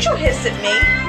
Don't you hiss at me.